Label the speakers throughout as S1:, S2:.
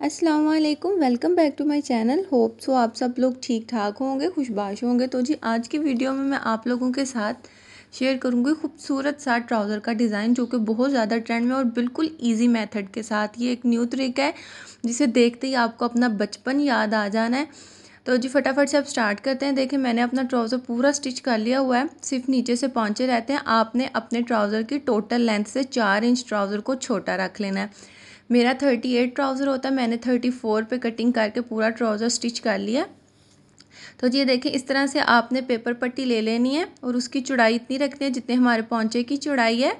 S1: अस्सलाम वालेकुम welcome back to my channel hope so आप सब लोग ठीक ठाक होंगे, खुशबाश होंगे। तो जी, आज की वीडियो में मैं आप लोगों के साथ शेयर करूँगी खूबसूरत सा ट्राउज़र का डिज़ाइन जो कि बहुत ज़्यादा ट्रेंड में और बिल्कुल इजी मेथड के साथ। ये एक न्यू तरीका है, जिसे देखते ही आपको अपना बचपन याद आ जाना है। तो जी, फटाफट से आप स्टार्ट करते हैं। देखें मैंने अपना ट्राउज़र पूरा स्टिच कर लिया हुआ है। सिर्फ़ नीचे से पहुँचे रहते हैं। आपने अपने ट्राउज़र की टोटल लेंथ से चार इंच ट्राउज़र को छोटा रख लेना है। मेरा थर्टी एट ट्राउज़र होता है, मैंने थर्टी फोर पर कटिंग करके पूरा ट्राउज़र स्टिच कर लिया। तो ये देखें इस तरह से आपने पेपर पट्टी ले लेनी है और उसकी चौड़ाई इतनी रखनी है जितने हमारे पहुँचे की चौड़ाई है।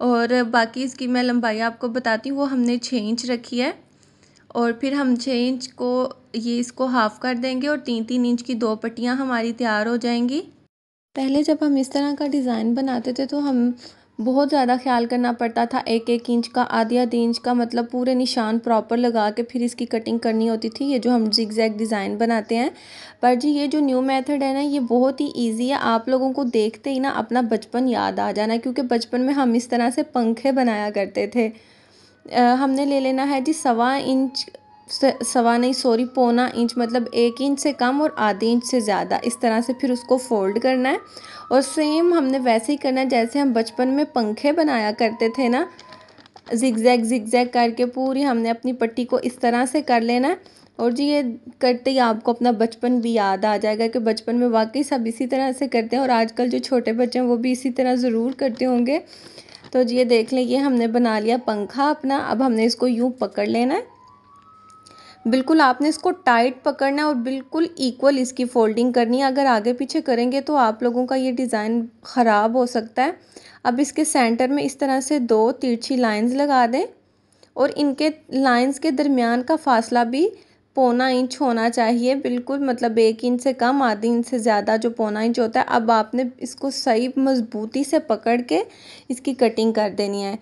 S1: और बाकी इसकी मैं लंबाई आपको बताती हूँ, वो हमने छः इंच रखी है। और फिर हम छः इंच को, ये इसको हाफ़ कर देंगे और तीन तीन इंच की दो पट्टियाँ हमारी तैयार हो जाएँगी। पहले जब हम इस तरह का डिज़ाइन बनाते थे तो हम बहुत ज़्यादा ख्याल करना पड़ता था एक एक इंच का आधी आधी इंच का मतलब पूरे निशान प्रॉपर लगा के फिर इसकी कटिंग करनी होती थी ये जो हम जिग जैग डिज़ाइन बनाते हैं। पर जी ये जो न्यू मेथड है ना ये बहुत ही ईजी है आप लोगों को देखते ही ना अपना बचपन याद आ जाना क्योंकि बचपन में हम इस तरह से पंखे बनाया करते थे। आ, हमने ले लेना है जी सवा इंच सवा नहीं, सॉरी, पौना इंच मतलब एक इंच से कम और आधे इंच से ज़्यादा। इस तरह से फिर उसको फोल्ड करना है। और सेम हमने वैसे ही करना है, जैसे हम बचपन में पंखे बनाया करते थे ना जिग जैग जिग जैग करके पूरी हमने अपनी पट्टी को इस तरह से कर लेना है। और जी, ये करते ही आपको अपना बचपन भी याद आ जाएगा कि बचपन में वाकई सब इसी तरह से करते हैं। और आजकल जो छोटे बच्चे हैं, वो भी इसी तरह ज़रूर करते होंगे। तो जी, ये देख लें, ये हमने बना लिया पंखा अपना, अब हमने इसको यूँ पकड़ लेना है। बिल्कुल, आपने इसको टाइट पकड़ना है और बिल्कुल इक्वल इसकी फोल्डिंग करनी है। अगर आगे पीछे करेंगे तो आप लोगों का ये डिज़ाइन ख़राब हो सकता है। अब इसके सेंटर में इस तरह से दो तिरछी लाइंस लगा दें और इनके लाइंस के दरमियान का फासला भी पौना इंच होना चाहिए। बिल्कुल मतलब एक इंच से कम, आधी इंच से ज़्यादा जो पौना इंच होता है। अब आपने इसको सही मज़बूती से पकड़ के इसकी कटिंग कर देनी है।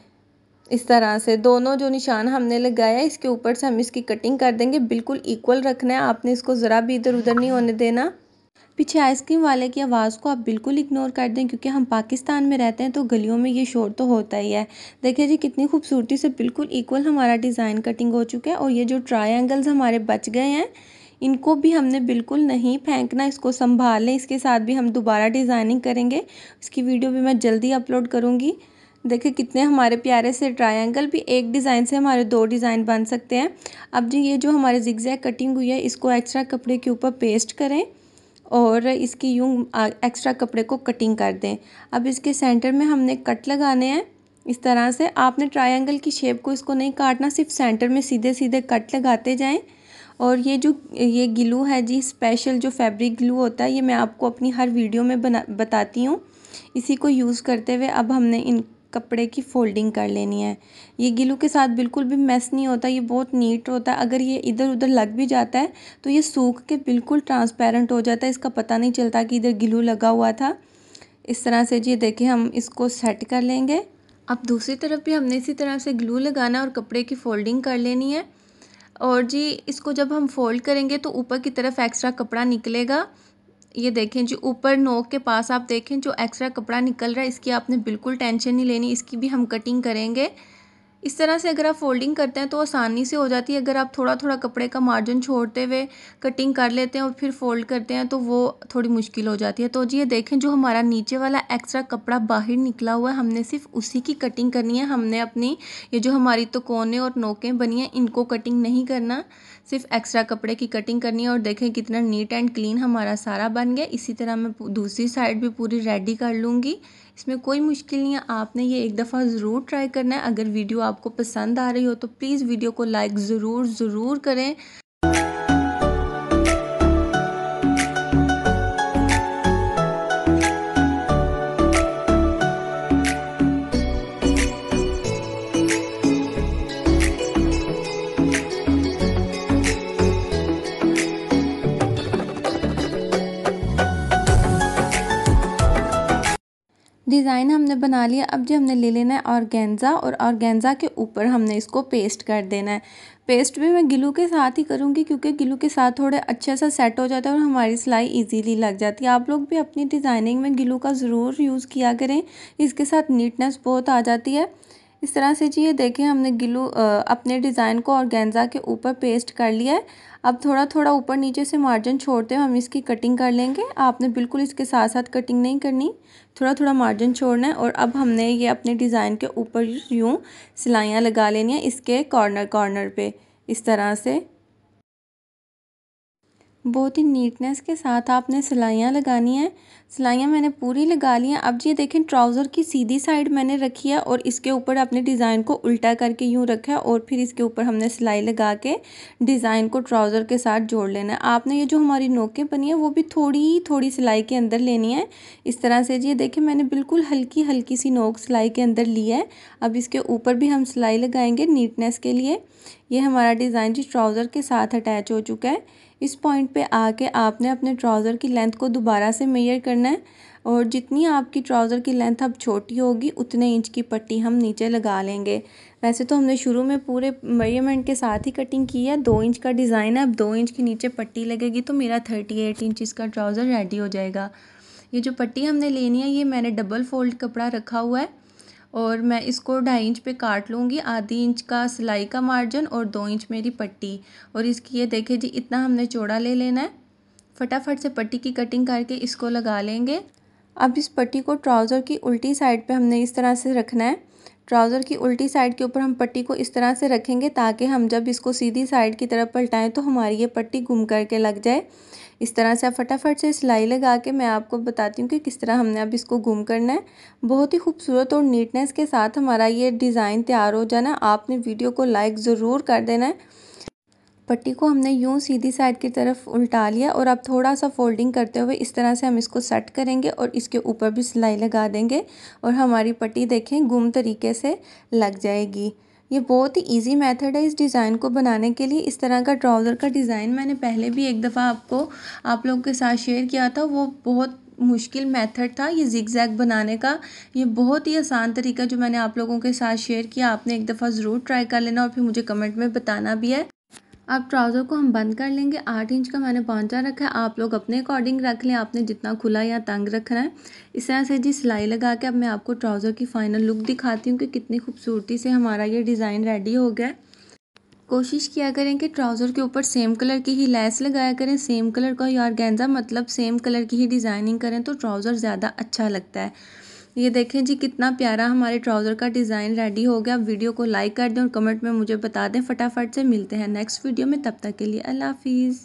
S1: इस तरह से। दोनों जो निशान हमने लगाया है, इसके ऊपर से हम इसकी कटिंग कर देंगे। बिल्कुल इक्वल रखना है। आपने इसको ज़रा भी इधर उधर नहीं होने देना। पीछे आइसक्रीम वाले की आवाज़ को आप बिल्कुल इग्नोर कर दें, क्योंकि हम पाकिस्तान में रहते हैं तो गलियों में ये शोर तो होता ही है। देखिए जी, कितनी खूबसूरती से बिल्कुल इक्वल हमारा डिज़ाइन कटिंग हो चुका है, और ये जो ट्रायंगल्स हमारे बच गए हैं, इनको भी हमने बिल्कुल नहीं फेंकना। इसको संभाल। लें इसके साथ भी हम दोबारा डिज़ाइनिंग करेंगे। इसकी वीडियो भी मैं जल्दी अपलोड करूँगी। देखिए कितने हमारे प्यारे से ट्रायंगल भी एक डिज़ाइन से हमारे दो डिज़ाइन बन सकते हैं। अब जी, ये जो हमारे जिगजैग कटिंग हुई है, इसको एक्स्ट्रा कपड़े के ऊपर पेस्ट करें और इसकी यूँ एक्स्ट्रा कपड़े को कटिंग कर दें। अब इसके सेंटर में हमने कट लगाने हैं। इस तरह से आपने ट्रायंगल की शेप को इसको नहीं काटना, सिर्फ़ सेंटर में सीधे सीधे कट लगाते जाएँ। और ये जो, ये गिलू है जी स्पेशल जो फैब्रिक ग्लू होता है, ये मैं आपको अपनी हर वीडियो में बना, बताती हूँ। इसी को यूज़ करते हुए अब हमने इन कपड़े की फोल्डिंग कर लेनी है। ये गिलू के साथ बिल्कुल भी मैस नहीं होता, ये बहुत नीट होता है। अगर ये इधर उधर लग भी जाता है तो ये सूख के बिल्कुल ट्रांसपेरेंट हो जाता है। इसका पता नहीं चलता कि इधर गिलू लगा हुआ था। इस तरह से जी देखें, हम इसको सेट कर लेंगे। अब दूसरी तरफ़ भी हमने इसी तरह से ग्लू लगाना और कपड़े की फोल्डिंग कर लेनी है। और जी, इसको जब हम फोल्ड करेंगे तो ऊपर की तरफ़ एक्स्ट्रा कपड़ा निकलेगा। ये देखें, जो ऊपर नोक के पास आप देखें, जो एक्स्ट्रा कपड़ा निकल रहा है, इसकी आपने बिल्कुल टेंशन नहीं लेनी, इसकी भी हम कटिंग करेंगे। इस तरह से अगर आप फोल्डिंग करते हैं तो आसानी से हो जाती है। अगर आप थोड़ा थोड़ा कपड़े का मार्जिन छोड़ते हुए कटिंग कर लेते हैं और फिर फोल्ड करते हैं तो वो थोड़ी मुश्किल हो जाती है। तो जी, ये देखें, जो हमारा नीचे वाला एक्स्ट्रा कपड़ा बाहर निकला हुआ है, हमने सिर्फ़ उसी की कटिंग करनी है। हमने अपनी, ये जो हमारी तो कोने और नोकें बनी हैं, इनको कटिंग नहीं करना। सिर्फ़ एक्स्ट्रा कपड़े की कटिंग करनी है और देखें कितना नीट एंड क्लीन हमारा सारा बन गया। इसी तरह मैं दूसरी साइड भी पूरी रेडी कर लूँगी। इसमें कोई मुश्किल नहीं है, आपने ये एक दफ़ा ज़रूर ट्राई करना है। अगर वीडियो आपको पसंद आ रही हो तो प्लीज़ वीडियो को लाइक ज़रूर ज़रूर करें। डिज़ाइन हमने बना लिया। अब जो हमने ले लेना है ऑर्गेन्ज़ा और ऑर्गेन्ज़ा के ऊपर हमने इसको पेस्ट कर देना है। पेस्ट भी मैं गिलू के साथ ही करूँगी क्योंकि गिलू के साथ थोड़े अच्छे सा सेट हो जाता है और हमारी सिलाई इजीली लग जाती है। आप लोग भी अपनी डिज़ाइनिंग में गिलू का ज़रूर यूज़ किया करें। इसके साथ नीटनेस बहुत आ जाती है। इस तरह से जी, ये देखें हमने गिलू अपने डिज़ाइन को और गेंजा के ऊपर पेस्ट कर लिया है। अब थोड़ा थोड़ा ऊपर नीचे से मार्जिन छोड़ते हुए हम इसकी कटिंग कर लेंगे। आपने बिल्कुल इसके साथ साथ कटिंग नहीं करनी थोड़ा थोड़ा मार्जिन छोड़ना है और अब हमने ये अपने डिज़ाइन के ऊपर यूँ सिलाइयाँ लगा लेनी है इसके कॉर्नर कॉर्नर पर इस तरह से। बहुत ही नीटनेस के साथ आपने सिलाइयाँ लगानी है। सिलाइयाँ मैंने पूरी लगा ली हैं। अब ये देखें ट्राउज़र की सीधी साइड मैंने रखी है और इसके ऊपर अपने डिज़ाइन को उल्टा करके यूँ रखा है और फिर इसके ऊपर हमने सिलाई लगा के डिज़ाइन को ट्राउज़र के साथ जोड़ लेना है। आपने ये जो हमारी नोकें बनी है, वो भी थोड़ी थोड़ी सिलाई के अंदर लेनी है। इस तरह से जी देखें, मैंने बिल्कुल हल्की हल्की सी नोक सिलाई के अंदर ली है। अब इसके ऊपर भी हम सिलाई लगाएँगे नीटनेस के लिए। ये हमारा डिज़ाइन जी ट्राउज़र के साथ अटैच हो चुका है। इस पॉइंट पे आके आपने अपने ट्राउज़र की लेंथ को दोबारा से मेयर करना है और जितनी आपकी ट्राउज़र की लेंथ अब छोटी होगी, उतने इंच की पट्टी हम नीचे लगा लेंगे। वैसे तो हमने शुरू में पूरे मेज़रमेंट के साथ ही कटिंग की है। दो इंच का डिज़ाइन है, अब दो इंच के नीचे पट्टी लगेगी तो मेरा थर्टी एट इंच इसका ट्राउज़र रेडी हो जाएगा। ये जो पट्टी हमने लेनी है, ये मैंने डबल फोल्ड कपड़ा रखा हुआ है। और मैं इसको ढाई इंच पे काट लूँगी। आधी इंच का सिलाई का मार्जिन और दो इंच मेरी पट्टी। और इसकी ये देखे जी, इतना हमने चौड़ा ले लेना है। फटाफट से पट्टी की कटिंग करके इसको लगा लेंगे। अब इस पट्टी को ट्राउज़र की उल्टी साइड पे हमने इस तरह से रखना है। ट्राउज़र की उल्टी साइड के ऊपर हम पट्टी को इस तरह से रखेंगे ताकि हम जब इसको सीधी साइड की तरफ़ पलटाएँ तो हमारी ये पट्टी घूम करके लग जाए। इस तरह से आप फटाफट से सिलाई लगा के मैं आपको बताती हूँ कि किस तरह हमने अब इसको घूम करना है। बहुत ही खूबसूरत और नीटनेस के साथ हमारा ये डिज़ाइन तैयार हो जाना। आपने वीडियो को लाइक ज़रूर कर देना है। पट्टी को हमने यूँ सीधी साइड की तरफ़ उल्टा लिया और अब थोड़ा सा फोल्डिंग करते हुए इस तरह से हम इसको सेट करेंगे और इसके ऊपर भी सिलाई लगा देंगे और हमारी पट्टी देखें गुम तरीके से लग जाएगी। ये बहुत ही इजी मेथड है इस डिज़ाइन को बनाने के लिए। इस तरह का ट्राउज़र का डिज़ाइन मैंने पहले भी एक दफ़ा आपको, आप लोगों के साथ शेयर किया था। वो बहुत मुश्किल मेथड था ये जिग जैग बनाने का। ये बहुत ही आसान तरीका जो मैंने आप लोगों के साथ शेयर किया, आपने एक दफ़ा ज़रूर ट्राई कर लेना और फिर मुझे कमेंट में बताना भी है। अब ट्राउज़र को हम बंद कर लेंगे। आठ इंच का मैंने पहुँचा रखा है। आप लोग अपने अकॉर्डिंग रख लें। आपने जितना खुला या तंग रखना है। इस तरह से जी सिलाई लगा के अब मैं आपको ट्राउज़र की फ़ाइनल लुक दिखाती हूँ कि कितनी खूबसूरती से हमारा ये डिज़ाइन रेडी हो गया कोशिश किया करें कि ट्राउज़र के ऊपर सेम कलर की ही लेस लगाया करें। सेम कलर का यार गेंजा मतलब सेम कलर की ही डिज़ाइनिंग करें तो ट्राउज़र ज़्यादा अच्छा लगता है। ये देखें जी, कितना प्यारा हमारे ट्राउज़र का डिज़ाइन रेडी हो गया। वीडियो को लाइक कर दें और कमेंट में मुझे बता दें। फटाफट से मिलते हैं नेक्स्ट वीडियो में। तब तक के लिए अल्लाह हाफिज़।